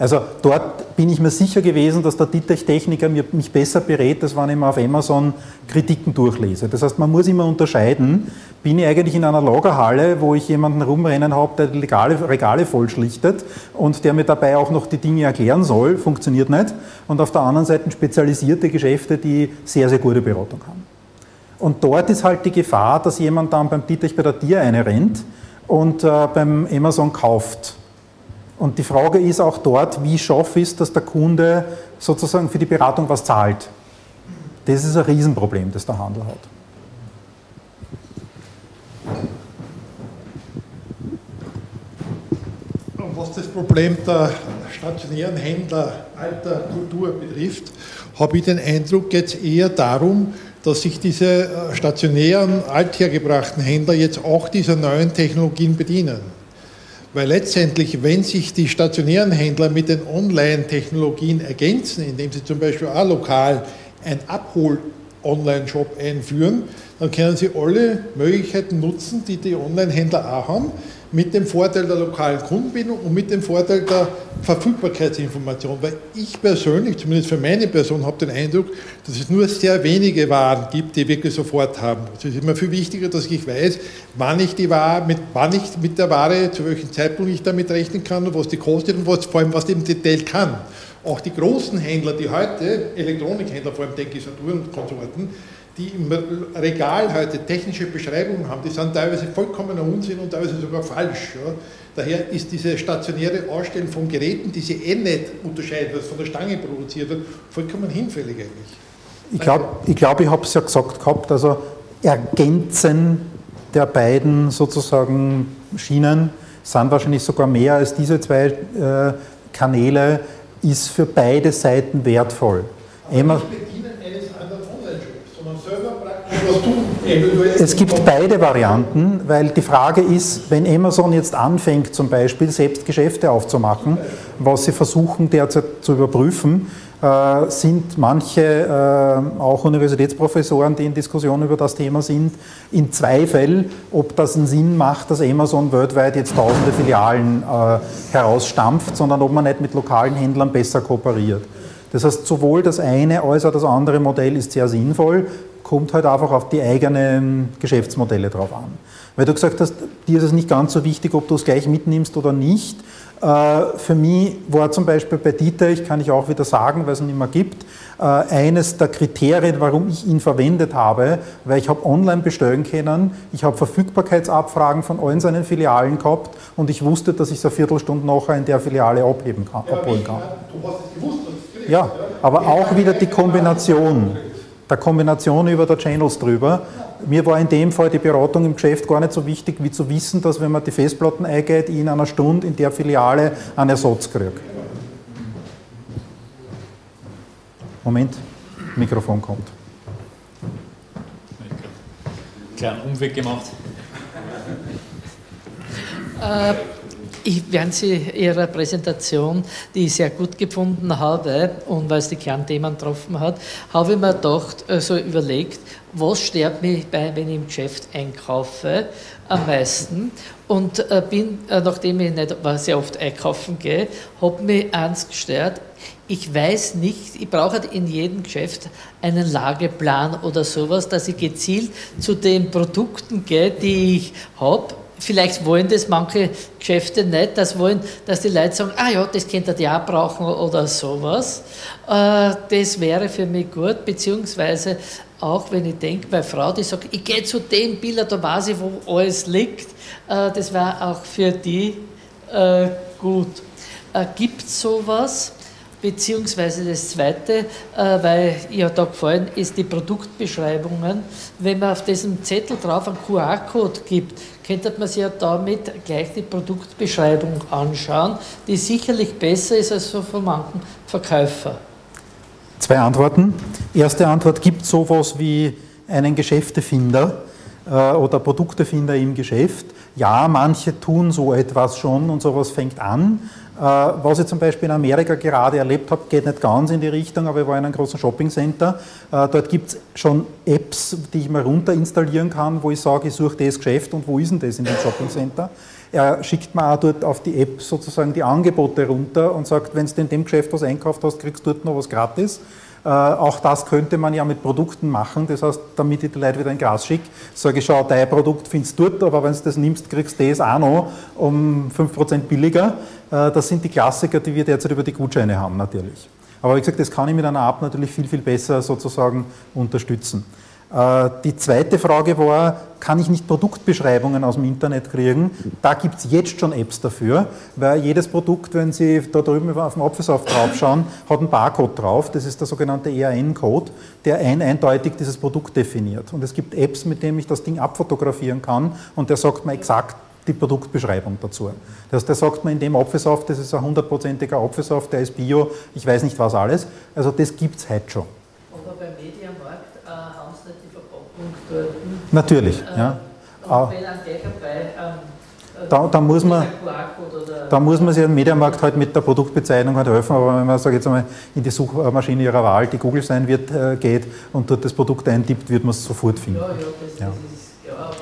A: Also dort bin ich mir sicher gewesen, dass der Ditech-Techniker mich besser berät, als wenn ich mir auf Amazon Kritiken durchlese. Das heißt, man muss immer unterscheiden, bin ich eigentlich in einer Lagerhalle, wo ich jemanden rumrennen habe, der die Regale, Regale vollschlichtet und der mir dabei auch noch die Dinge erklären soll, funktioniert nicht. Und auf der anderen Seite spezialisierte Geschäfte, die sehr, sehr gute Beratung haben. Und dort ist halt die Gefahr, dass jemand dann beim Ditech bei der Tier eine rennt und äh, beim Amazon kauft und die Frage ist auch dort, wie scharf ist, dass der Kunde sozusagen für die Beratung was zahlt. Das ist ein Riesenproblem, das der Handel hat.
D: Und was das Problem der stationären Händler alter Kultur betrifft, habe ich den Eindruck, geht es eher darum, dass sich diese äh, stationären, althergebrachten Händler jetzt auch dieser neuen Technologien bedienen. Weil letztendlich, wenn sich die stationären Händler mit den Online-Technologien ergänzen, indem sie zum Beispiel auch lokal ein Abhol-Online-Shop einführen, dann können sie alle Möglichkeiten nutzen, die die Online-Händler auch haben, mit dem Vorteil der lokalen Kundenbindung und mit dem Vorteil der Verfügbarkeitsinformation. Weil ich persönlich, zumindest für meine Person, habe den Eindruck, dass es nur sehr wenige Waren gibt, die wirklich sofort haben. Es ist immer viel wichtiger, dass ich weiß, wann ich die Ware, mit, wann ich mit der Ware, zu welchem Zeitpunkt ich damit rechnen kann und was die kostet und was, vor allem was die im Detail kann. Auch die großen Händler, die heute, Elektronikhändler, vor allem denke ich Saturn und Konsorten, die im Regal heute technische Beschreibungen haben, die sind teilweise vollkommener Unsinn und teilweise sogar falsch. Ja. Daher ist diese stationäre Ausstellung von Geräten, die sie eh nicht unterscheiden, was von der Stange produziert wird, vollkommen hinfällig eigentlich.
A: Ich glaube, ich, glaub, ich habe es ja gesagt gehabt, also Ergänzen der beiden sozusagen Schienen sind wahrscheinlich sogar mehr als diese zwei äh, Kanäle, ist für beide Seiten wertvoll.
D: Aber
A: es gibt beide Varianten, weil die Frage ist, wenn Amazon jetzt anfängt, zum Beispiel selbst Geschäfte aufzumachen, was sie versuchen derzeit zu überprüfen, äh, sind manche, äh, auch Universitätsprofessoren, die in Diskussionen über das Thema sind, in Zweifel, ob das einen Sinn macht, dass Amazon weltweit jetzt tausende Filialen äh, herausstampft, sondern ob man nicht mit lokalen Händlern besser kooperiert. Das heißt, sowohl das eine als auch das andere Modell ist sehr sinnvoll kommt halt einfach auf die eigenen Geschäftsmodelle drauf an. Weil du gesagt hast, dir ist es nicht ganz so wichtig, ob du es gleich mitnimmst oder nicht. Äh, für mich war zum Beispiel bei Dieter, ich kann ich auch wieder sagen, weil es ihn nicht mehr gibt, äh, eines der Kriterien, warum ich ihn verwendet habe, weil ich habe online bestellen können, ich habe Verfügbarkeitsabfragen von allen seinen Filialen gehabt und ich wusste, dass ich es eine Viertelstunde nachher in der Filiale abheben kann, abholen kann. Ja, aber auch wieder die Kombination der Kombination über der Channels drüber. Mir war in dem Fall die Beratung im Geschäft gar nicht so wichtig, wie zu wissen, dass wenn man die Festplatten eingeht, ich in einer Stunde in der Filiale einen Ersatz kriege. Moment, Mikrofon kommt.
E: Kleinen Umweg gemacht.
F: Äh, ich, während Sie Ihrer Präsentation, die ich sehr gut gefunden habe und weil es die Kernthemen getroffen hat, habe ich mir gedacht, also überlegt, was stört mich bei, wenn ich im Geschäft einkaufe, am meisten. Und äh, bin, äh, nachdem ich nicht sehr oft einkaufen gehe, habe mich eins gestört. Ich weiß nicht, ich brauche in jedem Geschäft einen Lageplan oder sowas, dass ich gezielt zu den Produkten gehe, die ich habe Vielleicht wollen das manche Geschäfte nicht, das wollen, dass die Leute sagen, ah ja, das könnte ihr ja brauchen oder sowas. Äh, das wäre für mich gut, beziehungsweise auch wenn ich denke, bei Frau, die sagt, ich gehe zu dem Bilder, da weiß ich, wo alles liegt, äh, das wäre auch für die äh, gut. Gibt es sowas? Beziehungsweise das Zweite, weil ja da gefallen ist, die Produktbeschreibungen. Wenn man auf diesem Zettel drauf einen QR-Code gibt, könnte man sich ja damit gleich die Produktbeschreibung anschauen, die sicherlich besser ist als von manchen Verkäufer.
A: Zwei Antworten. Erste Antwort, gibt es sowas wie einen Geschäftefinder oder Produktefinder im Geschäft? Ja, manche tun so etwas schon und sowas fängt an. Äh, was ich zum Beispiel in Amerika gerade erlebt habe, geht nicht ganz in die Richtung, aber ich war in einem großen Shoppingcenter. Äh, dort gibt es schon Apps, die ich mir runter installieren kann, wo ich sage, ich suche das Geschäft und wo ist denn das in dem Shoppingcenter. Er schickt mir auch dort auf die App sozusagen die Angebote runter und sagt, wenn du in dem Geschäft was einkauft hast, kriegst du dort noch was gratis. Äh, auch das könnte man ja mit Produkten machen. Das heißt, damit ich die Leute wieder in Gras schicke, sage ich, schau, dein Produkt findest du dort, aber wenn du das nimmst, kriegst du das auch noch um 5% billiger. Äh, das sind die Klassiker, die wir derzeit über die Gutscheine haben natürlich. Aber wie gesagt, das kann ich mit einer App natürlich viel, viel besser sozusagen unterstützen. Äh, die zweite Frage war, kann ich nicht Produktbeschreibungen aus dem Internet kriegen? Da gibt es jetzt schon Apps dafür, weil jedes Produkt, wenn Sie da drüben auf dem Apfelsaft draufschauen, hat einen Barcode drauf. Das ist der sogenannte EAN-Code, der ein eindeutig dieses Produkt definiert. Und es gibt Apps, mit denen ich das Ding abfotografieren kann und der sagt mir exakt die Produktbeschreibung dazu. Das heißt, der sagt mir in dem Apfelsaft, das ist ein hundertprozentiger Apfelsaft, der ist Bio, ich weiß nicht was alles. Also das gibt es heute schon.
F: Aber beim Mediamarkt äh, haben sie nicht die Dort.
A: Natürlich, äh, ja.
F: Und wenn ein der dabei ähm,
A: da, da, muss man, da muss man sich im Mediamarkt halt mit der Produktbezeichnung halt helfen, aber wenn man, sage jetzt einmal, in die Suchmaschine ihrer Wahl, die Google sein wird, äh, geht und dort das Produkt eintippt, wird man es sofort finden. Ja, ja, das, ja. das ist, ja, aber.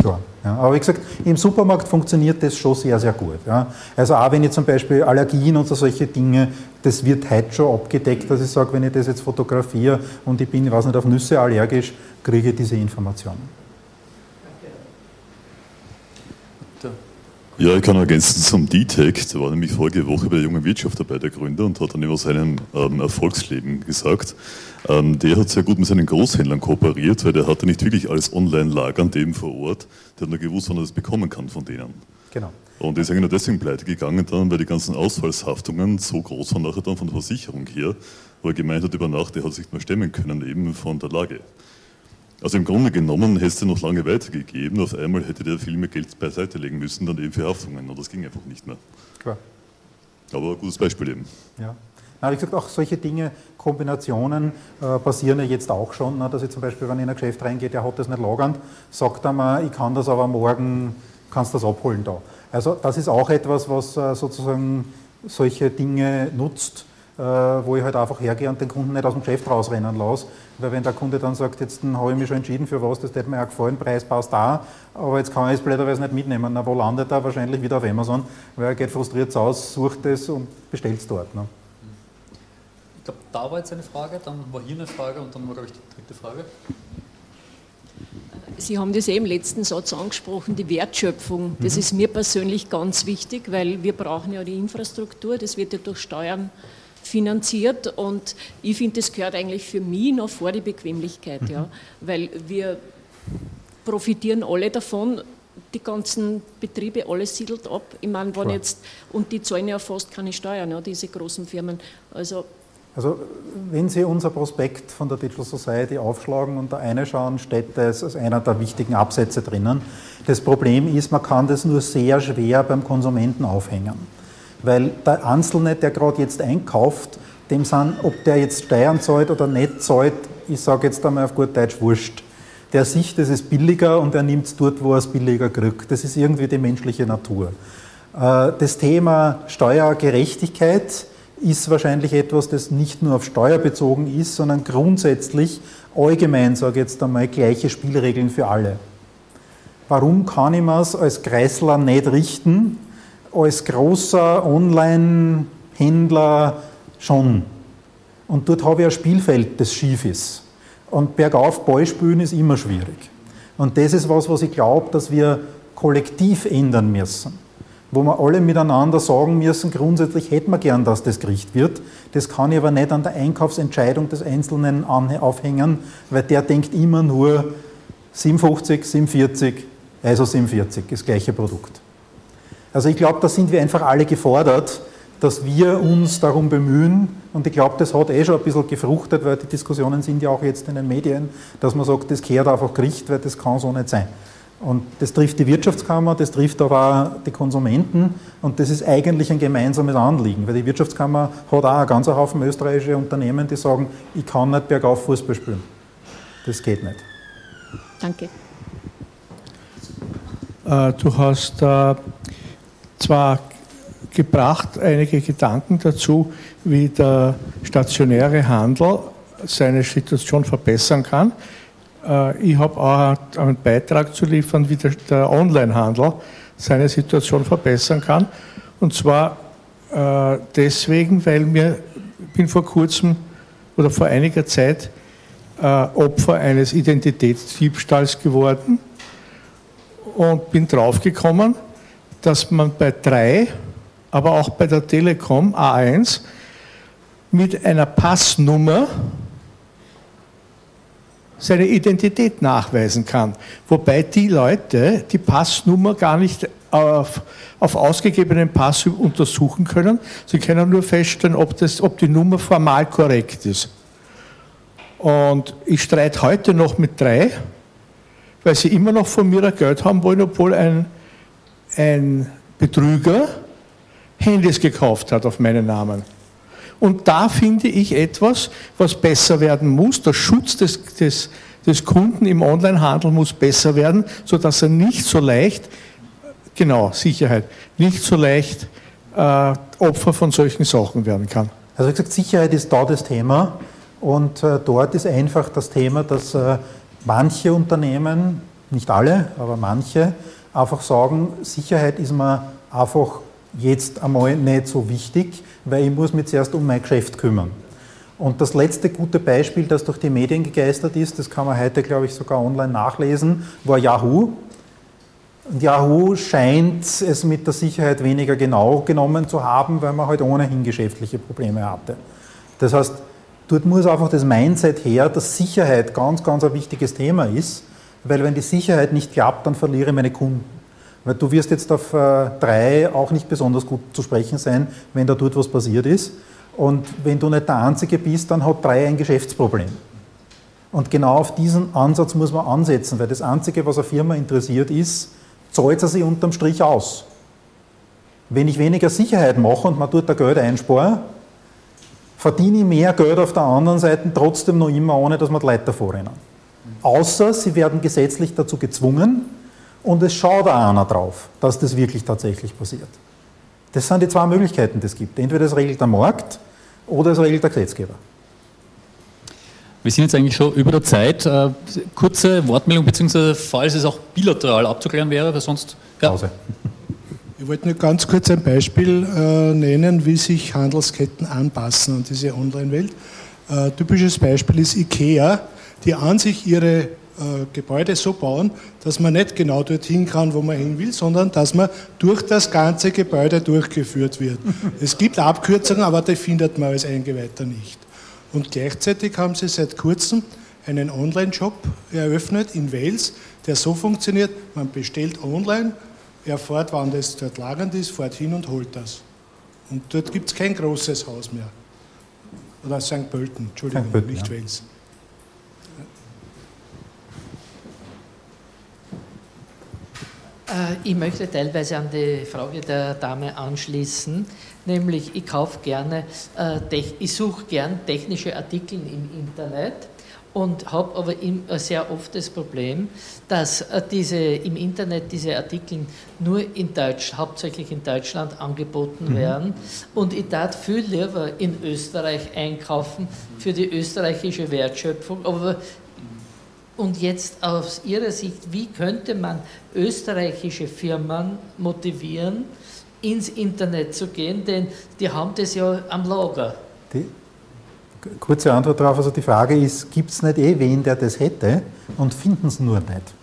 A: Klar. Ja, aber wie gesagt, im Supermarkt funktioniert das schon sehr, sehr gut. Ja. Also auch wenn ich zum Beispiel Allergien und so solche Dinge, das wird heute schon abgedeckt, dass ich sage, wenn ich das jetzt fotografiere und ich bin, ich weiß nicht, auf Nüsse allergisch, kriege ich diese Informationen.
G: Ja, ich kann ergänzen zum D-Tech. Der war nämlich vorige Woche bei der jungen Wirtschaft dabei, der Gründer, und hat dann über seinem ähm, Erfolgsleben gesagt. Ähm, der hat sehr gut mit seinen Großhändlern kooperiert, weil der hatte nicht wirklich alles online lagern, dem vor Ort. Der hat nur gewusst, wann er das bekommen kann von denen.
A: Genau.
G: Und ist eigentlich nur deswegen pleite gegangen dann, weil die ganzen Ausfallshaftungen so groß waren nachher dann von der Versicherung her, wo er gemeint hat über Nacht, er hat sich nicht mehr stemmen können eben von der Lage. Also im Grunde genommen hätte es noch lange weitergegeben. Auf einmal hätte der viel mehr Geld beiseite legen müssen, dann eben für Haftungen. Und das ging einfach nicht mehr. Klar. Aber ein gutes Beispiel eben.
A: Ja. Na, wie gesagt, auch solche Dinge, Kombinationen äh, passieren ja jetzt auch schon, ne, dass ich zum Beispiel, wenn ich in ein Geschäft reingehe, der hat das nicht lagernd, sagt er mir, ich kann das aber morgen, kannst das abholen da. Also das ist auch etwas, was äh, sozusagen solche Dinge nutzt wo ich halt einfach hergehe und den Kunden nicht aus dem Geschäft rausrennen lasse. Weil wenn der Kunde dann sagt, jetzt habe ich mich schon entschieden für was, das hätte mir auch gefallen, Preis passt da, aber jetzt kann ich es blöderweise nicht mitnehmen. Na, wo landet er? Wahrscheinlich wieder auf Amazon, weil er geht frustriert aus, sucht es und bestellt es dort. Ne?
E: Ich glaube, da war jetzt eine Frage, dann war hier eine Frage und dann war, glaube ich, die dritte Frage.
H: Sie haben das eben im letzten Satz angesprochen, die Wertschöpfung. Das mhm. ist mir persönlich ganz wichtig, weil wir brauchen ja die Infrastruktur, das wird ja durch Steuern finanziert und ich finde, das gehört eigentlich für mich noch vor die Bequemlichkeit, mhm. ja, weil wir profitieren alle davon, die ganzen Betriebe, alles siedelt ab. Ich meine, wenn jetzt, und die zahlen ja fast keine Steuern, ja, diese großen Firmen. Also,
A: also, wenn Sie unser Prospekt von der Digital Society aufschlagen und da reinschauen, steht das als einer der wichtigen Absätze drinnen. Das Problem ist, man kann das nur sehr schwer beim Konsumenten aufhängen. Weil der Einzelne, der gerade jetzt einkauft, dem sind, ob der jetzt Steuern zahlt oder nicht zahlt, ich sage jetzt einmal auf gut Deutsch, wurscht. Der sieht, es ist billiger und er nimmt es dort, wo er es billiger kriegt. Das ist irgendwie die menschliche Natur. Äh, das Thema Steuergerechtigkeit ist wahrscheinlich etwas, das nicht nur auf Steuer bezogen ist, sondern grundsätzlich allgemein, sage ich jetzt einmal, gleiche Spielregeln für alle. Warum kann ich mir es als Kreisler nicht richten, als großer Online-Händler schon. Und dort habe ich ein Spielfeld, das schief ist. Und bergauf Ball spielen ist immer schwierig. Und das ist was, was ich glaube, dass wir kollektiv ändern müssen. Wo wir alle miteinander sagen müssen, grundsätzlich hätten wir gern, dass das Gericht wird. Das kann ich aber nicht an der Einkaufsentscheidung des Einzelnen aufhängen, weil der denkt immer nur 57, 47, also 47, das gleiche Produkt. Also ich glaube, da sind wir einfach alle gefordert, dass wir uns darum bemühen, und ich glaube, das hat eh schon ein bisschen gefruchtet, weil die Diskussionen sind ja auch jetzt in den Medien, dass man sagt, das kehrt einfach Gericht, weil das kann so nicht sein. Und das trifft die Wirtschaftskammer, das trifft aber auch die Konsumenten und das ist eigentlich ein gemeinsames Anliegen, weil die Wirtschaftskammer hat auch einen ganzen Haufen österreichische Unternehmen, die sagen, ich kann nicht bergauf Fußball spielen. Das geht nicht.
H: Danke.
I: Äh, du hast äh, zwar gebracht einige Gedanken dazu, wie der stationäre Handel seine Situation verbessern kann. Äh, ich habe auch einen Beitrag zu liefern, wie der Onlinehandel seine Situation verbessern kann. Und zwar äh, deswegen, weil mir bin vor kurzem oder vor einiger Zeit äh, Opfer eines Identitätsdiebstahls geworden und bin draufgekommen, dass man bei 3, aber auch bei der Telekom A1 mit einer Passnummer seine Identität nachweisen kann. Wobei die Leute die Passnummer gar nicht auf, auf ausgegebenen Pass untersuchen können. Sie können nur feststellen, ob, das, ob die Nummer formal korrekt ist. Und ich streite heute noch mit drei, weil sie immer noch von mir Geld haben wollen, obwohl ein, ein Betrüger Handys gekauft hat auf meinen Namen. Und da finde ich etwas, was besser werden muss. Der Schutz des, des, des Kunden im Onlinehandel muss besser werden, sodass er nicht so leicht, genau, Sicherheit, nicht so leicht äh, Opfer von solchen Sachen werden kann.
A: Also wie gesagt, Sicherheit ist da das Thema und äh, dort ist einfach das Thema, dass äh, manche Unternehmen, nicht alle, aber manche, einfach sagen, Sicherheit ist mir einfach jetzt einmal nicht so wichtig, weil ich muss mich zuerst um mein Geschäft kümmern. Und das letzte gute Beispiel, das durch die Medien gegeistert ist, das kann man heute, glaube ich, sogar online nachlesen, war Yahoo. Und Yahoo scheint es mit der Sicherheit weniger genau genommen zu haben, weil man halt ohnehin geschäftliche Probleme hatte. Das heißt, dort muss einfach das Mindset her, dass Sicherheit ganz, ganz ein wichtiges Thema ist, weil wenn die Sicherheit nicht klappt, dann verliere ich meine Kunden. Weil du wirst jetzt auf äh, drei auch nicht besonders gut zu sprechen sein, wenn da dort was passiert ist. Und wenn du nicht der Einzige bist, dann hat drei ein Geschäftsproblem. Und genau auf diesen Ansatz muss man ansetzen, weil das Einzige, was eine Firma interessiert ist, zahlt sie sich unterm Strich aus. Wenn ich weniger Sicherheit mache und man tut da Geld einsparen, verdiene ich mehr Geld auf der anderen Seite trotzdem noch immer, ohne dass man die Leute davor rennen. Außer sie werden gesetzlich dazu gezwungen, und es schaut auch einer drauf, dass das wirklich tatsächlich passiert. Das sind die zwei Möglichkeiten, die es gibt. Entweder es regelt der Markt oder es regelt der Gesetzgeber.
E: Wir sind jetzt eigentlich schon über der Zeit. Äh, kurze Wortmeldung, beziehungsweise falls es auch bilateral abzuklären wäre, weil sonst.
A: Ja. Pause.
J: Ich wollte nur ganz kurz ein Beispiel äh, nennen, wie sich Handelsketten anpassen an diese Online-Welt. Äh, typisches Beispiel ist IKEA, die an sich ihre äh, Gebäude so bauen, dass man nicht genau dorthin kann, wo man hin will, sondern dass man durch das ganze Gebäude durchgeführt wird. es gibt Abkürzungen, aber die findet man als Eingeweihter nicht. Und gleichzeitig haben sie seit kurzem einen Online-Shop eröffnet in Wales, der so funktioniert, man bestellt online, erfährt, wann das dort lagernd ist, fährt hin und holt das. Und dort gibt es kein großes Haus mehr. Oder St. Pölten, Entschuldigung, Pölten, nicht ja. Wales.
F: Ich möchte teilweise an die Frage der Dame anschließen, nämlich ich kaufe gerne, äh, ich suche gern technische Artikel im Internet und habe aber äh, sehr oft das Problem, dass diese, im Internet diese Artikel nur in Deutsch, hauptsächlich in Deutschland angeboten mhm. werden und ich darf viel lieber in Österreich einkaufen für die österreichische Wertschöpfung, aber und jetzt aus Ihrer Sicht, wie könnte man österreichische Firmen motivieren, ins Internet zu gehen? Denn die haben das ja am Lager. Die
A: kurze Antwort darauf, also die Frage ist, gibt es nicht eh wen, der das hätte und finden es nur nicht?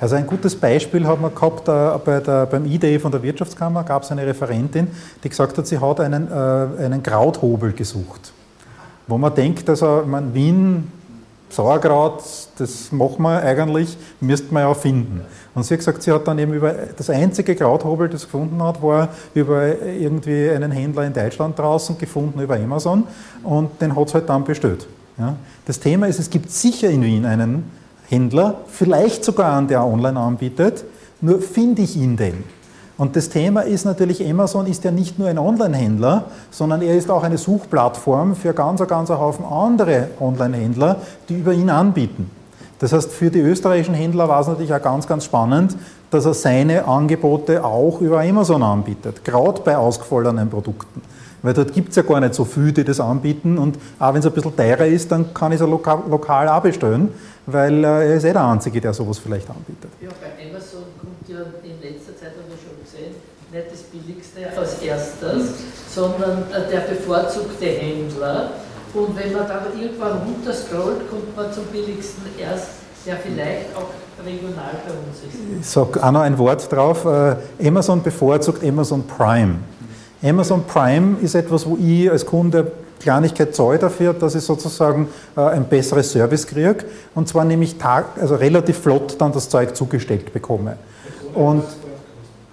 A: Also ein gutes Beispiel hat man gehabt äh, bei der, beim IDE von der Wirtschaftskammer, gab es eine Referentin, die gesagt hat, sie hat einen, äh, einen Krauthobel gesucht. Wo man denkt, also man, Wien Sauerkraut, das machen wir eigentlich, müsste man ja finden. Und sie hat gesagt, sie hat dann eben über das einzige Krauthobel, das gefunden hat, war über irgendwie einen Händler in Deutschland draußen gefunden über Amazon und den hat es halt dann bestellt. Ja. Das Thema ist, es gibt sicher in Wien einen Händler, vielleicht sogar einen, der online anbietet, nur finde ich ihn denn? Und das Thema ist natürlich, Amazon ist ja nicht nur ein Online-Händler, sondern er ist auch eine Suchplattform für ganz, ganz einen Haufen andere Online-Händler, die über ihn anbieten. Das heißt, für die österreichischen Händler war es natürlich auch ganz, ganz spannend, dass er seine Angebote auch über Amazon anbietet, gerade bei ausgefallenen Produkten. Weil dort gibt es ja gar nicht so viele, die das anbieten und auch wenn es ein bisschen teurer ist, dann kann ich es lokal, lokal auch bestellen, weil äh, er ist eh der Einzige, der sowas vielleicht anbietet.
F: Ja, bei Amazon kommt ja in letzter Zeit nicht das Billigste als erstes, sondern äh, der bevorzugte Händler. Und wenn man dann irgendwann runterscrollt, kommt man zum billigsten erst, der vielleicht auch regional bei uns ist.
A: Ich sage auch noch ein Wort drauf. Äh, Amazon bevorzugt Amazon Prime. Amazon Prime ist etwas, wo ich als Kunde Kleinigkeit ich dafür, dass ich sozusagen äh, ein besseres Service kriege und zwar nämlich Tag, also relativ flott dann das Zeug zugestellt bekomme. Und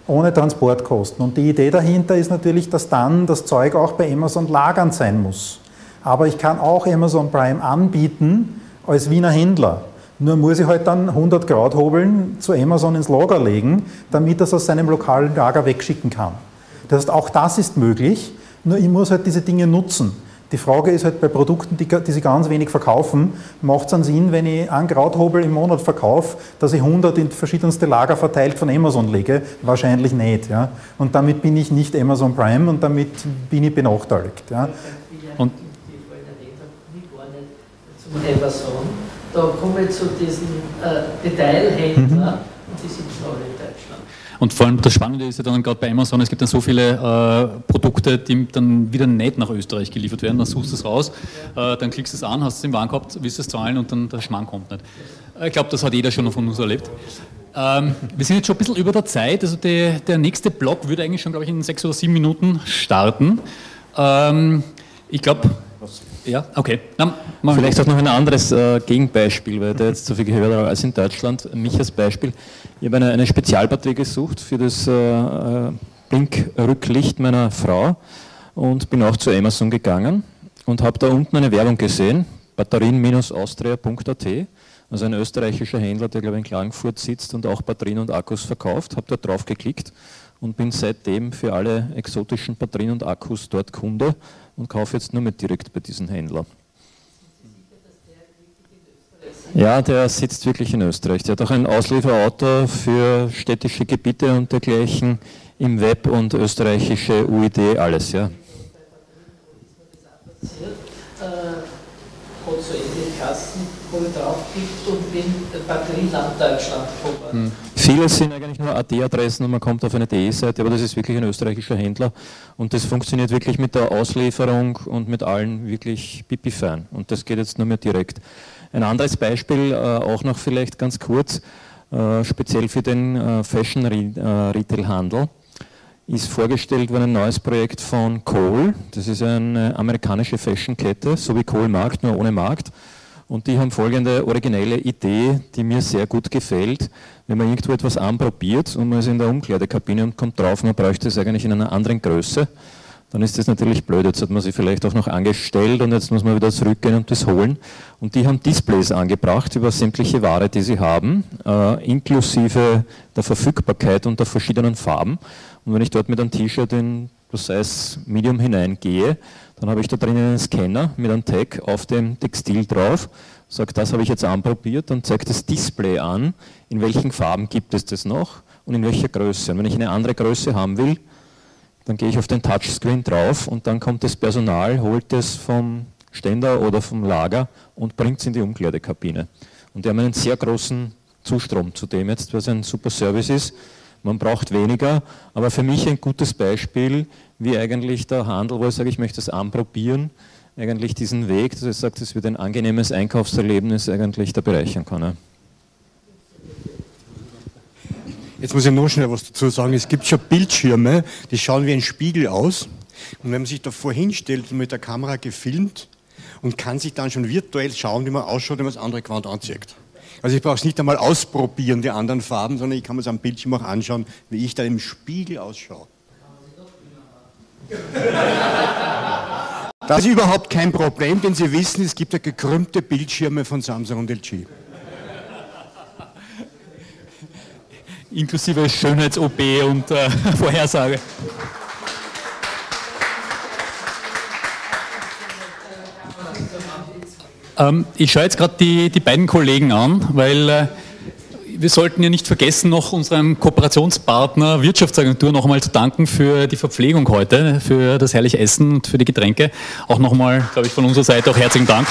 A: ohne Transportkosten. Und die Idee dahinter ist natürlich, dass dann das Zeug auch bei Amazon lagern sein muss. Aber ich kann auch Amazon Prime anbieten als Wiener Händler. Nur muss ich halt dann 100 Grad hobeln zu Amazon ins Lager legen, damit es aus seinem lokalen Lager wegschicken kann. Das heißt, auch das ist möglich, nur ich muss halt diese Dinge nutzen. Die Frage ist halt bei Produkten, die, die sie ganz wenig verkaufen, macht es einen Sinn, wenn ich einen Grauthobel im Monat verkaufe, dass ich 100 in verschiedenste Lager verteilt von Amazon lege? Wahrscheinlich nicht. Ja? Und damit bin ich nicht Amazon Prime und damit bin ich benachteiligt. Ja?
F: Und zum Amazon, da komme ich zu diesen äh, Detailhändlern mhm. und die sind alle in Deutschland.
E: Und vor allem das Spannende ist ja dann gerade bei Amazon, es gibt dann so viele äh, Produkte, die dann wieder nicht nach Österreich geliefert werden. Dann suchst du es raus, äh, dann klickst du es an, hast es im gehabt, willst es zahlen und dann der Schmarrn kommt nicht. Ich glaube, das hat jeder schon von uns erlebt. Ähm, wir sind jetzt schon ein bisschen über der Zeit, also die, der nächste Block würde eigentlich schon, glaube ich, in sechs oder sieben Minuten starten. Ähm, ich glaube, ja, okay.
K: Na, Vielleicht auch noch ein anderes äh, Gegenbeispiel, weil der jetzt so viel gehört hat als in Deutschland. Mich als Beispiel. Ich habe eine, eine Spezialbatterie gesucht für das äh, äh, Blinkrücklicht meiner Frau und bin auch zu Amazon gegangen und habe da unten eine Werbung gesehen, batterien-austria.at, also ein österreichischer Händler, der glaube ich in Klagenfurt sitzt und auch Batterien und Akkus verkauft, habe dort drauf geklickt und bin seitdem für alle exotischen Batterien und Akkus dort Kunde und kaufe jetzt nur mehr direkt bei diesen Händlern. Ja, der sitzt wirklich in Österreich. Der hat auch ein Auslieferauto für städtische Gebiete und dergleichen im Web und österreichische UID, alles, ja.
F: Hat so ähnliche Kassen, wo ich draufklickt und bin Batterieland Deutschland
K: hm. Viele sind eigentlich nur AD-Adressen und man kommt auf eine DE-Seite, aber das ist wirklich ein österreichischer Händler und das funktioniert wirklich mit der Auslieferung und mit allen wirklich pipi-fein und das geht jetzt nur mehr direkt. Ein anderes Beispiel, äh, auch noch vielleicht ganz kurz, äh, speziell für den äh, Fashion-Retail-Handel ist vorgestellt worden ein neues Projekt von Kohl. Das ist eine amerikanische Fashion-Kette, so wie Kohl Markt, nur ohne Markt. Und die haben folgende originelle Idee, die mir sehr gut gefällt. Wenn man irgendwo etwas anprobiert und man ist in der Umkleidekabine und kommt drauf, man bräuchte es eigentlich in einer anderen Größe, dann ist das natürlich blöd. Jetzt hat man sich vielleicht auch noch angestellt und jetzt muss man wieder zurückgehen und das holen. Und die haben Displays angebracht über sämtliche Ware, die sie haben, äh, inklusive der Verfügbarkeit und der verschiedenen Farben. Und wenn ich dort mit einem T-Shirt in das Size Medium hineingehe, dann habe ich da drinnen einen Scanner mit einem Tag auf dem Textil drauf, sage, das habe ich jetzt anprobiert und zeige das Display an, in welchen Farben gibt es das noch und in welcher Größe. Und wenn ich eine andere Größe haben will, dann gehe ich auf den Touchscreen drauf und dann kommt das Personal, holt es vom Ständer oder vom Lager und bringt es in die Umkleidekabine. Und die haben einen sehr großen Zustrom zu dem jetzt, was ein super Service ist man braucht weniger, aber für mich ein gutes Beispiel, wie eigentlich der Handel, wo ich sage, ich möchte es anprobieren, eigentlich diesen Weg, dass er sagt, es wird ein angenehmes Einkaufserlebnis eigentlich da bereichern kann.
L: Jetzt muss ich noch schnell was dazu sagen. Es gibt schon Bildschirme, die schauen wie ein Spiegel aus. Und wenn man sich davor hinstellt und mit der Kamera gefilmt und kann sich dann schon virtuell schauen, wie man ausschaut, wenn man das andere Quant anzeigt. Also ich brauche es nicht einmal ausprobieren, die anderen Farben, sondern ich kann mir es am Bildschirm auch anschauen, wie ich da im Spiegel ausschaue. Das ist überhaupt kein Problem, denn Sie wissen, es gibt ja gekrümmte Bildschirme von Samsung und LG.
E: Inklusive Schönheits-OP und äh, Vorhersage. Ähm, ich schaue jetzt gerade die, die beiden Kollegen an, weil äh, wir sollten ja nicht vergessen, noch unserem Kooperationspartner Wirtschaftsagentur noch einmal zu danken für die Verpflegung heute, für das herrliche Essen und für die Getränke. Auch nochmal, glaube ich, von unserer Seite auch herzlichen Dank.